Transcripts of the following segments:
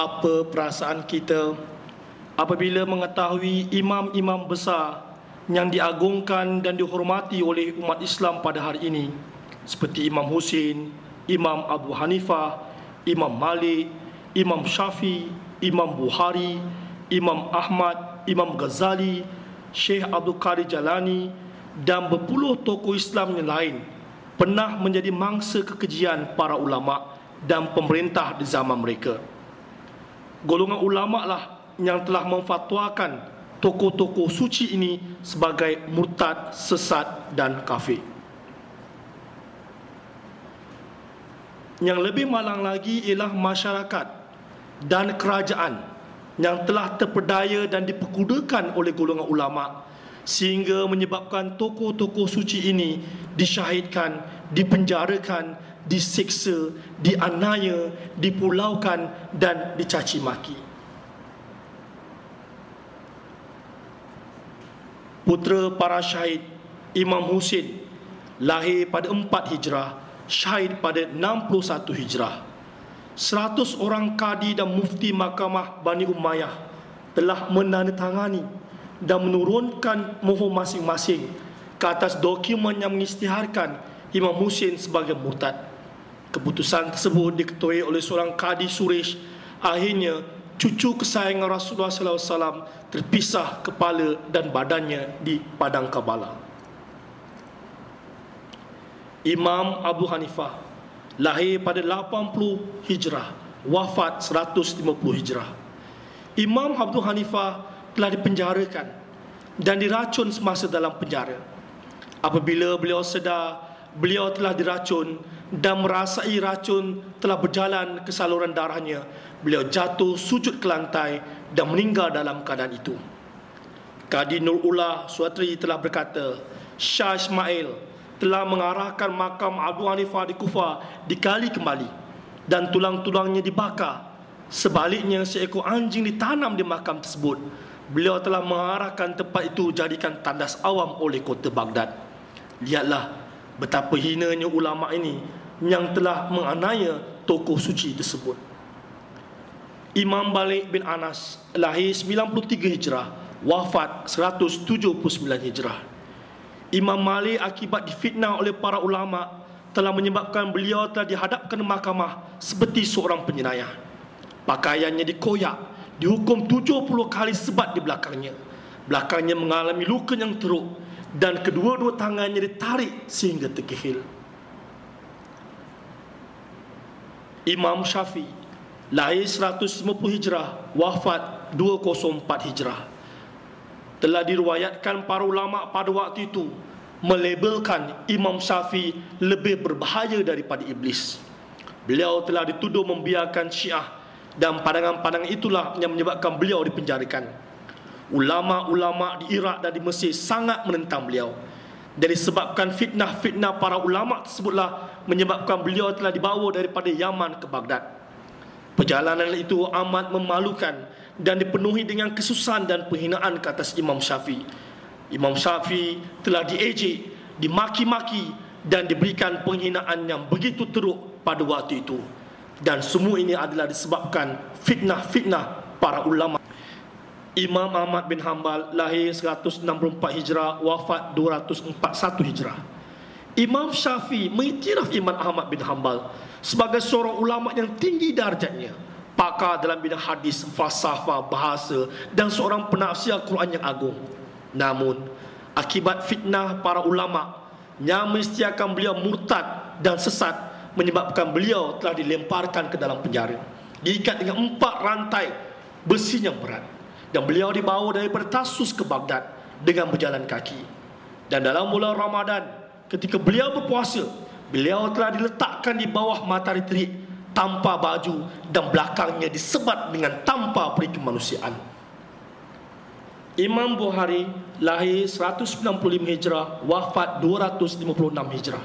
apa perasaan kita apabila mengetahui imam-imam besar yang diagungkan dan dihormati oleh umat Islam pada hari ini seperti Imam Husin, Imam Abu Hanifah, Imam Malik, Imam Syafi, Imam Bukhari, Imam Ahmad, Imam Ghazali, Syekh Abdul Qadir Jalani dan berpuluh tokoh Islam yang lain pernah menjadi mangsa kekejian para ulama dan pemerintah di zaman mereka. Golongan ulama lah yang telah memfatwakan tokoh-tokoh suci ini sebagai murtad, sesat dan kafir. Yang lebih malang lagi ialah masyarakat dan kerajaan yang telah terpedaya dan diperkudakan oleh golongan ulama sehingga menyebabkan tokoh-tokoh suci ini disyahidkan, dipenjarakan, disiksa, dianiaya, dipulaukan dan dicaci maki. Putera para syahid Imam Husin lahir pada 4 Hijrah, syahid pada 61 Hijrah. 100 orang kadi dan mufti Mahkamah Bani Umayyah telah menandatangani dan menurunkan mohon masing-masing ke atas dokumen yang mengisytiharkan Imam Husin sebagai murtad. Keputusan tersebut diketuai oleh seorang kadi Suresh. Akhirnya cucu kesayangan Rasulullah wasallam terpisah kepala dan badannya di padang Karbala. Imam Abu Hanifah lahir pada 80 Hijrah, wafat 150 Hijrah. Imam Abu Hanifah telah dipenjarakan dan diracun semasa dalam penjara. Apabila beliau sedar beliau telah diracun dan merasai racun telah berjalan ke saluran darahnya, beliau jatuh sujud ke lantai dan meninggal dalam keadaan itu. Kadi Nur Ullah Suatri telah berkata, Syah Ismail telah mengarahkan makam Abu Hanifah di Kufa dikali kembali dan tulang-tulangnya dibakar. Sebaliknya seekor anjing ditanam di makam tersebut. Beliau telah mengarahkan tempat itu jadikan tandas awam oleh kota Baghdad. Lihatlah betapa hinanya ulama ini yang telah menganiaya tokoh suci tersebut. Imam Balik bin Anas lahir 93 Hijrah, wafat 179 Hijrah. Imam Malik akibat difitnah oleh para ulama telah menyebabkan beliau telah dihadapkan mahkamah seperti seorang penyinayah. Pakaiannya dikoyak, dihukum 70 kali sebat di belakangnya. Belakangnya mengalami luka yang teruk dan kedua-dua tangannya ditarik sehingga terkehil. Imam Syafi'i lahir 150 Hijrah, wafat 204 Hijrah. Telah diriwayatkan para ulama pada waktu itu melabelkan Imam Syafi'i lebih berbahaya daripada iblis. Beliau telah dituduh membiarkan Syiah dan pandangan-pandangan itulah yang menyebabkan beliau dipenjarakan. Ulama-ulama di Iraq dan di Mesir sangat menentang beliau. Dari sebabkan fitnah-fitnah para ulama tersebutlah menyebabkan beliau telah dibawa daripada Yaman ke Baghdad. Perjalanan itu amat memalukan dan dipenuhi dengan kesusahan dan penghinaan ke atas Imam Syafi'i. Imam Syafi'i telah diejek, dimaki-maki dan diberikan penghinaan yang begitu teruk pada waktu itu. Dan semua ini adalah disebabkan fitnah-fitnah para ulama. Imam Ahmad bin Hanbal lahir 164 Hijrah, wafat 241 Hijrah. Imam Syafi'i mengiktiraf Imam Ahmad bin Hanbal sebagai seorang ulama yang tinggi darjatnya pakar dalam bidang hadis, falsafah, bahasa dan seorang penafsir Al-Quran yang agung. Namun, akibat fitnah para ulama yang mestiakan beliau murtad dan sesat menyebabkan beliau telah dilemparkan ke dalam penjara. Diikat dengan empat rantai besi yang berat. Dan beliau dibawa daripada Tasus ke Baghdad dengan berjalan kaki. Dan dalam bulan Ramadan, ketika beliau berpuasa, Beliau telah diletakkan di bawah matahari terik tanpa baju dan belakangnya disebat dengan tanpa peri kemanusiaan. Imam Bukhari lahir 195 Hijrah, wafat 256 Hijrah.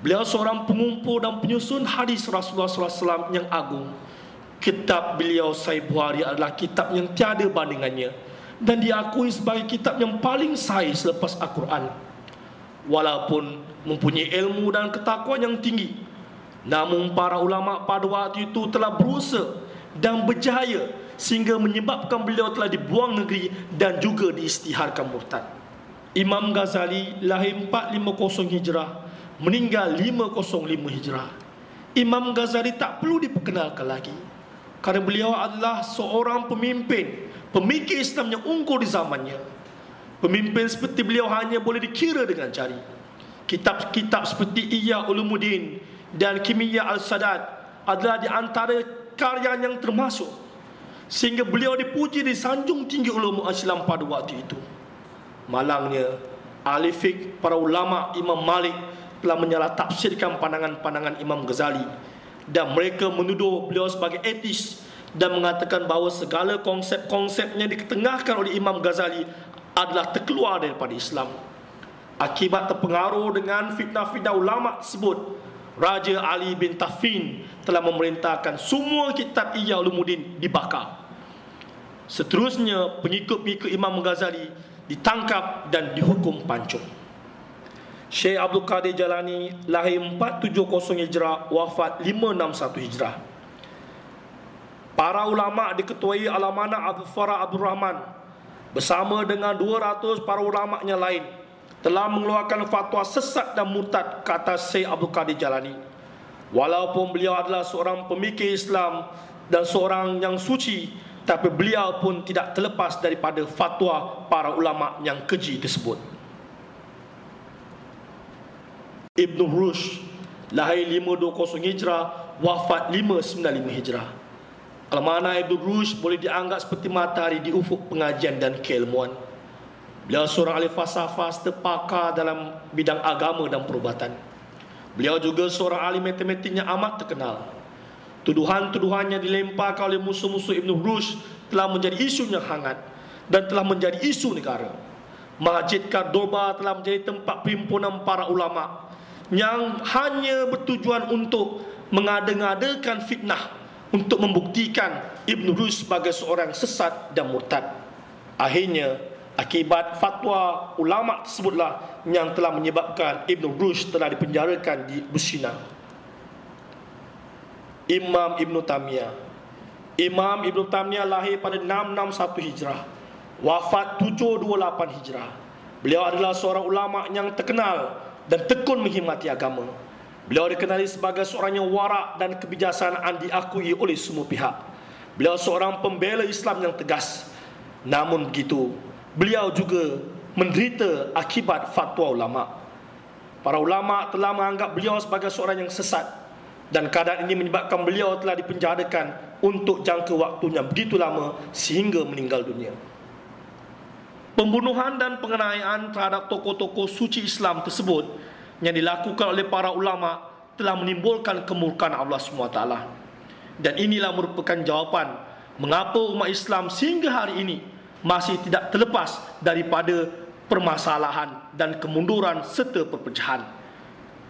Beliau seorang pengumpul dan penyusun hadis Rasulullah SAW yang agung. Kitab beliau Sahih Bukhari adalah kitab yang tiada bandingannya dan diakui sebagai kitab yang paling sahih selepas Al-Quran. Walaupun mempunyai ilmu dan ketakwaan yang tinggi. Namun para ulama pada waktu itu telah berusaha dan berjaya sehingga menyebabkan beliau telah dibuang negeri dan juga diistiharkan murtad. Imam Ghazali lahir 450 Hijrah, meninggal 505 Hijrah. Imam Ghazali tak perlu diperkenalkan lagi kerana beliau adalah seorang pemimpin, pemikir Islam yang unggul di zamannya. Pemimpin seperti beliau hanya boleh dikira dengan jari. Kitab-kitab seperti Iya Ulumuddin dan Kimia Al-Sadat adalah di antara karya yang termasuk sehingga beliau dipuji di sanjung tinggi ulama Islam pada waktu itu. Malangnya, ahli fiqh para ulama Imam Malik telah menyalah tafsirkan pandangan-pandangan Imam Ghazali dan mereka menuduh beliau sebagai etis dan mengatakan bahawa segala konsep-konsep yang diketengahkan oleh Imam Ghazali adalah terkeluar daripada Islam. Akibat terpengaruh dengan fitnah-fitnah ulama tersebut, Raja Ali bin Tafin telah memerintahkan semua kitab Iya Ulumuddin dibakar. Seterusnya, pengikut-pengikut Imam Ghazali ditangkap dan dihukum pancung. Syekh Abdul Qadir Jalani lahir 470 Hijrah, wafat 561 Hijrah. Para ulama diketuai Alamana Abdul Farah Abdul Rahman bersama dengan 200 para ulama yang lain telah mengeluarkan fatwa sesat dan murtad kata Syekh Abdul Qadir Jalani. Walaupun beliau adalah seorang pemikir Islam dan seorang yang suci, tapi beliau pun tidak terlepas daripada fatwa para ulama yang keji tersebut. Ibn Rushd lahir 520 Hijrah, wafat 595 Hijrah. Al-Mana Ibn Rushd boleh dianggap seperti matahari di ufuk pengajian dan keilmuan. Beliau seorang ahli falsafah terpakar dalam bidang agama dan perubatan. Beliau juga seorang ahli matematik yang amat terkenal. Tuduhan-tuduhan yang dilemparkan oleh musuh-musuh Ibn Rushd telah menjadi isu yang hangat dan telah menjadi isu negara. Masjid Cordoba telah menjadi tempat perhimpunan para ulama yang hanya bertujuan untuk mengada-ngadakan fitnah untuk membuktikan Ibn Rushd sebagai seorang sesat dan murtad. Akhirnya, Akibat fatwa ulama tersebutlah yang telah menyebabkan Ibn Rushd telah dipenjarakan di Busina. Imam Ibn Tamiyah Imam Ibn Tamiyah lahir pada 661 Hijrah Wafat 728 Hijrah Beliau adalah seorang ulama yang terkenal dan tekun menghormati agama Beliau dikenali sebagai seorang yang warak dan kebijaksanaan diakui oleh semua pihak Beliau seorang pembela Islam yang tegas Namun begitu, beliau juga menderita akibat fatwa ulama. Para ulama telah menganggap beliau sebagai seorang yang sesat dan keadaan ini menyebabkan beliau telah dipenjarakan untuk jangka waktu yang begitu lama sehingga meninggal dunia. Pembunuhan dan penganiayaan terhadap tokoh-tokoh suci Islam tersebut yang dilakukan oleh para ulama telah menimbulkan kemurkaan Allah SWT. Dan inilah merupakan jawapan mengapa umat Islam sehingga hari ini masih tidak terlepas daripada permasalahan dan kemunduran serta perpecahan.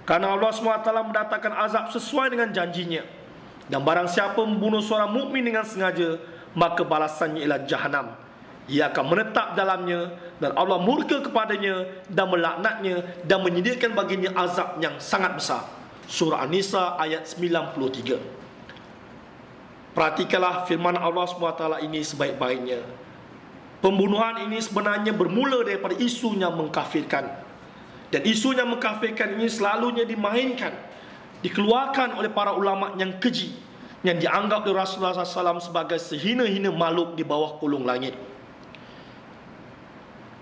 Karena Allah SWT mendatangkan azab sesuai dengan janjinya. Dan barang siapa membunuh seorang mukmin dengan sengaja, maka balasannya ialah jahanam. Ia akan menetap dalamnya dan Allah murka kepadanya dan melaknatnya dan menyediakan baginya azab yang sangat besar. Surah An-Nisa ayat 93. Perhatikanlah firman Allah SWT ini sebaik-baiknya. Pembunuhan ini sebenarnya bermula daripada isu yang mengkafirkan. Dan isu yang mengkafirkan ini selalunya dimainkan, dikeluarkan oleh para ulama yang keji, yang dianggap oleh Rasulullah SAW sebagai sehina-hina makhluk di bawah kolong langit.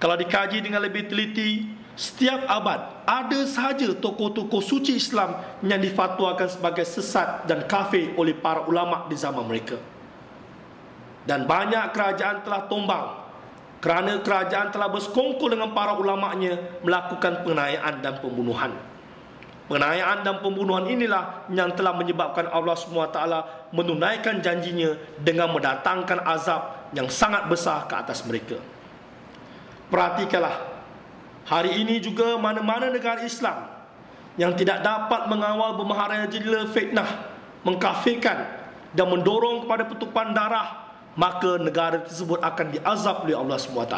Kalau dikaji dengan lebih teliti, setiap abad ada sahaja tokoh-tokoh suci Islam yang difatwakan sebagai sesat dan kafir oleh para ulama di zaman mereka. Dan banyak kerajaan telah tumbang kerana kerajaan telah bersekongkol dengan para ulama'nya melakukan penganiayaan dan pembunuhan. Penganiayaan dan pembunuhan inilah yang telah menyebabkan Allah SWT menunaikan janjinya dengan mendatangkan azab yang sangat besar ke atas mereka. Perhatikanlah, hari ini juga mana-mana negara Islam yang tidak dapat mengawal bermaharaja fitnah, mengkafirkan dan mendorong kepada pertumpahan darah maka negara tersebut akan diazab oleh Allah SWT.